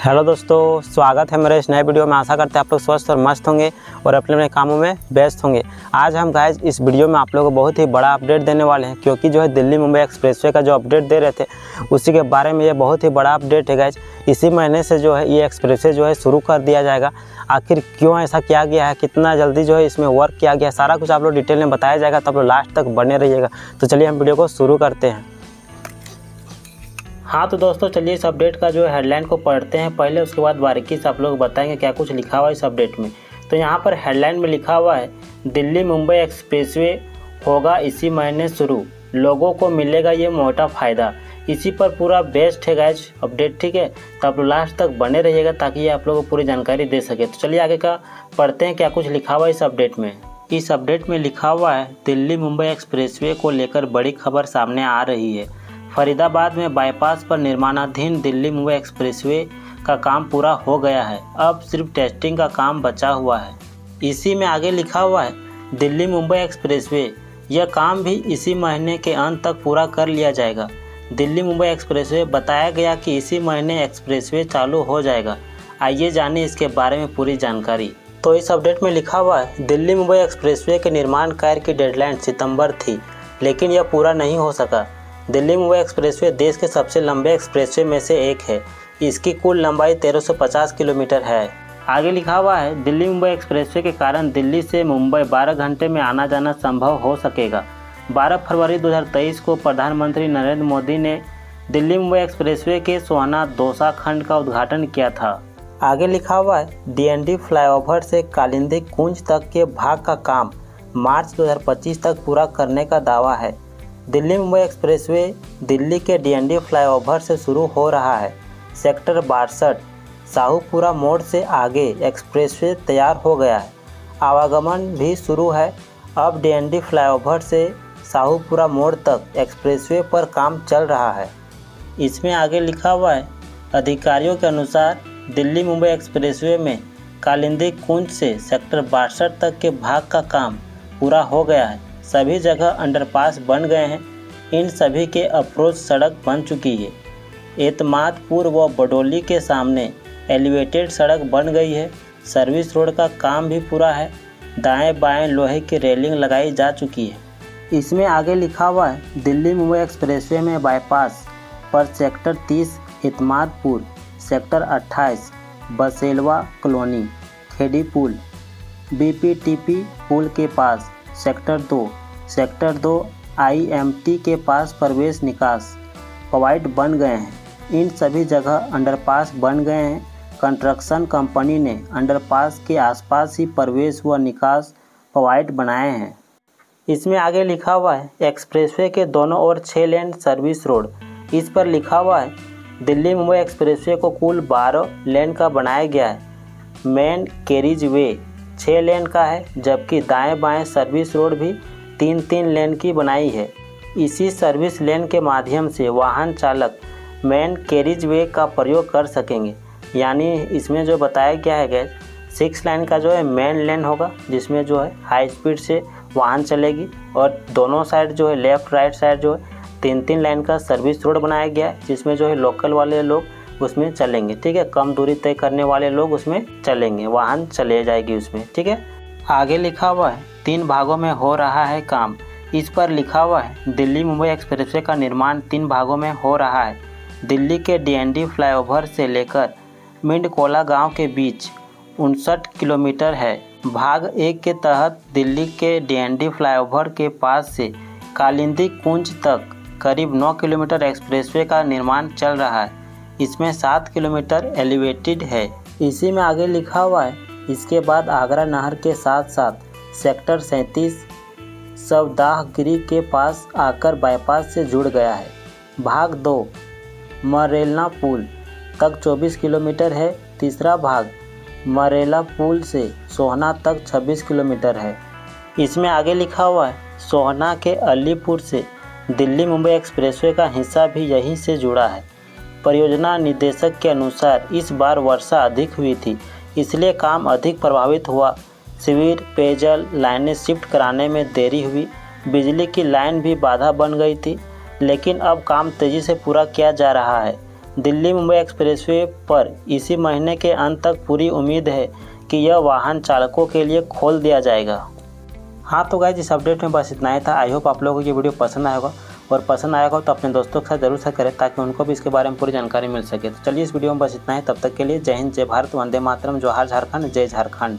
Hello दोस्तों, स्वागत है मेरे इस नए वीडियो में। आशा करते हैं आप लोग स्वस्थ और मस्त होंगे और अपने अपने कामों में व्यस्त होंगे। आज हम गाइज़ इस वीडियो में आप लोगों को बहुत ही बड़ा अपडेट देने वाले हैं, क्योंकि जो है दिल्ली मुंबई एक्सप्रेसवे का जो अपडेट दे रहे थे, उसी के बारे में ये बहुत ही बड़ा अपडेट है गाइज़ इसी महीने से जो है ये एक्सप्रेसवे जो है शुरू कर दिया जाएगा। आखिर क्यों ऐसा किया गया है? कितना जल्दी जो है इसमें वर्क किया गया है? सारा कुछ आप लोग डिटेल में बताया जाएगा तो आप लोग लास्ट तक बने रहिएगा। तो चलिए हम वीडियो को शुरू करते हैं। हाँ तो दोस्तों चलिए इस अपडेट का जो हेडलाइन को पढ़ते हैं। पहले उसके बाद बारीकी से आप लोग बताएँगे क्या कुछ लिखा हुआ है इस अपडेट में। तो यहाँ पर हेडलाइन में लिखा हुआ है, दिल्ली मुंबई एक्सप्रेसवे होगा इसी महीने शुरू। लोगों को मिलेगा ये मोटा फ़ायदा। इसी पर पूरा बेस्ट है गैज अपडेट ठीक है? तो आप लास्ट तक बने रहिएगा ताकि ये आप लोगों को पूरी जानकारी दे सके। तो चलिए आगे का पढ़ते हैं क्या कुछ लिखा हुआ है इस अपडेट में। इस अपडेट में लिखा हुआ है, दिल्ली मुंबई एक्सप्रेसवे को लेकर बड़ी खबर सामने आ रही है। फरीदाबाद में बाईपास पर निर्माणाधीन दिल्ली मुंबई एक्सप्रेसवे का काम पूरा हो गया है। अब सिर्फ़ टेस्टिंग का काम बचा हुआ है। इसी में आगे लिखा हुआ है, दिल्ली मुंबई एक्सप्रेसवे यह काम भी इसी महीने के अंत तक पूरा कर लिया जाएगा। दिल्ली मुंबई एक्सप्रेसवे बताया गया कि इसी महीने एक्सप्रेसवे चालू हो जाएगा। आइए जाने इसके बारे में पूरी जानकारी। तो इस अपडेट में लिखा हुआ है, दिल्ली मुंबई एक्सप्रेसवे के निर्माण कार्य की डेडलाइन सितंबर थी, लेकिन यह पूरा नहीं हो सका। दिल्ली मुंबई एक्सप्रेसवे देश के सबसे लंबे एक्सप्रेसवे में से एक है। इसकी कुल लंबाई 1350 किलोमीटर है। आगे लिखा हुआ है, दिल्ली मुंबई एक्सप्रेसवे के कारण दिल्ली से मुंबई 12 घंटे में आना जाना संभव हो सकेगा। 12 फरवरी 2023 को प्रधानमंत्री नरेंद्र मोदी ने दिल्ली मुंबई एक्सप्रेसवे के सोहना दोसा खंड का उद्घाटन किया था। आगे लिखा हुआ है डीएनडी फ्लाईओवर से कालिंदी कुंज तक के भाग का काम मार्च 2025 तक पूरा करने का दावा है। दिल्ली मुंबई एक्सप्रेसवे दिल्ली के डीएनडी फ्लाईओवर से शुरू हो रहा है। सेक्टर बासठ, साहूपुरा मोड़ से आगे एक्सप्रेसवे तैयार हो गया है। आवागमन भी शुरू है। अब डीएनडी फ्लाईओवर से साहूपुरा मोड़ तक एक्सप्रेसवे पर काम चल रहा है। इसमें आगे लिखा हुआ है, अधिकारियों के अनुसार दिल्ली मुंबई एक्सप्रेसवे में कालिंदी कुंज से सेक्टर बासठ तक के भाग का काम पूरा हो गया है। सभी जगह अंडरपास बन गए हैं। इन सभी के अप्रोच सड़क बन चुकी है। एतमादपुर व बडोली के सामने एलिवेटेड सड़क बन गई है। सर्विस रोड का काम भी पूरा है। दाएँ बाएँ लोहे की रेलिंग लगाई जा चुकी है। इसमें आगे लिखा हुआ है, दिल्ली मुंबई एक्सप्रेसवे में बाईपास पर sector 30 Etmadpur sector 28 Baselwa colony Kheri पुल बीपीटीपी पुल के पास सेक्टर सेक्टर दो आईएमटी के पास प्रवेश निकास पवाइट बन गए हैं। इन सभी जगह अंडरपास बन गए हैं। कंस्ट्रक्शन कंपनी ने अंडरपास के आसपास ही प्रवेश व निकास पॉइंट बनाए हैं। इसमें आगे लिखा हुआ है, एक्सप्रेसवे के दोनों ओर छः लेन सर्विस रोड। इस पर लिखा हुआ है, दिल्ली मुंबई एक्सप्रेसवे को कुल बारह लेन का बनाया गया है। मेन कैरिज वे छः लेन का है, जबकि दाएँ बाएँ सर्विस रोड भी तीन तीन लेन की बनाई है। इसी सर्विस लेन के माध्यम से वाहन चालक मेन कैरिज वे का प्रयोग कर सकेंगे। यानी इसमें जो बताया गया है गैस, सिक्स लाइन का जो है मेन लेन होगा, जिसमें जो है हाई स्पीड से वाहन चलेगी और दोनों साइड जो है लेफ़्ट, राइट साइड जो है तीन तीन लाइन का सर्विस रोड बनाया गया है, जिसमें जो है लोकल वाले लोग उसमें चलेंगे। ठीक है, कम दूरी तय करने वाले लोग उसमें चलेंगे, वाहन चले जाएगी उसमें। ठीक है? आगे लिखा हुआ है, तीन भागों में हो रहा है काम। इस पर लिखा हुआ है, दिल्ली मुंबई एक्सप्रेसवे का निर्माण तीन भागों में हो रहा है। दिल्ली के डीएनडी फ्लाईओवर से लेकर मिंडकोला गाँव के बीच उनसठ किलोमीटर है। भाग एक के तहत दिल्ली के डीएनडी फ्लाईओवर के पास से कालिंदी कुंज तक करीब 9 किलोमीटर एक्सप्रेसवे का निर्माण चल रहा है। इसमें सात किलोमीटर एलिवेटेड है। इसी में आगे लिखा हुआ है इसके बाद आगरा नहर के साथ साथ सेक्टर सैंतीस सवदाहगिरी के पास आकर बाईपास से जुड़ गया है। भाग दो मरेलना पुल, तक 24 किलोमीटर है। तीसरा भाग, मरेला पुल से सोहना तक 26 किलोमीटर है। इसमें आगे लिखा हुआ है, सोहना के अलीपुर से दिल्ली मुंबई एक्सप्रेसवे का हिस्सा भी यहीं से जुड़ा है। परियोजना निदेशक के अनुसार इस बार वर्षा अधिक हुई थी इसलिए काम अधिक प्रभावित हुआ। शिविर, पेयजल, लाइनें शिफ्ट कराने में देरी हुई। बिजली की लाइन भी बाधा बन गई थी, लेकिन अब काम तेज़ी से पूरा किया जा रहा है। दिल्ली मुंबई एक्सप्रेसवे पर इसी महीने के अंत तक पूरी उम्मीद है कि यह वाहन चालकों के लिए खोल दिया जाएगा। हाँ तो गाइज़ इस अपडेट में बस इतना ही था। आई होप आप लोगों को ये वीडियो पसंद आएगा और पसंद आया हो तो अपने दोस्तों के साथ ज़रूर शेयर करें ताकि उनको भी इसके बारे में पूरी जानकारी मिल सके। तो चलिए इस वीडियो में बस इतना ही। तब तक के लिए जय हिंद, जय भारत, वंदे मातरम, जोहार झारखंड, जय झारखंड।